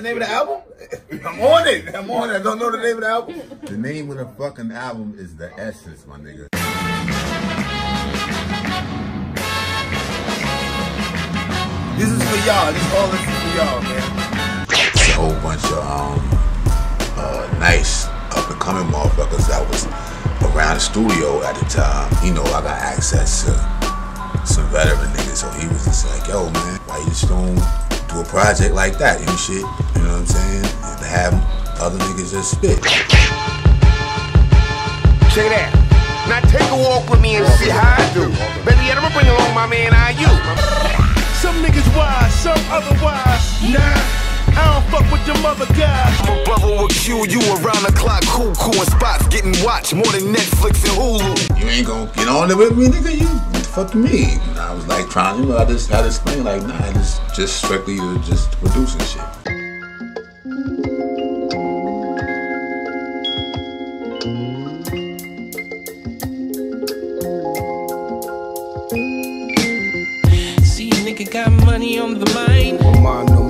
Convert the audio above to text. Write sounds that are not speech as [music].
The name of the album? [laughs] I'm on it. I'm on it. I don't know the name of the album. The name of the fucking album is The Essence, my nigga. This is for y'all. This all this is for y'all, man. It's a whole bunch of um uh nice up and coming motherfuckers that was around the studio at the time. You know, I got access to some veteran do a project like that and shit? You know what I'm saying? And have other niggas just spit. Check it out. Now take a walk with me and see how I do. Baby, I'm gonna bring along my man IU. Some niggas wise, some otherwise. Nah. I don't fuck with them other guys. I'm a brother with Q, you around the clock, cool, cool, and spots getting watched more than Netflix and Hulu. You ain't gonna get on there with me, nigga. You what the fuck me. And I was like trying, you know, I just had to explain like, nah, this just strictly to just producing shit. See a nigga got money on the mind. My mind on my